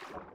you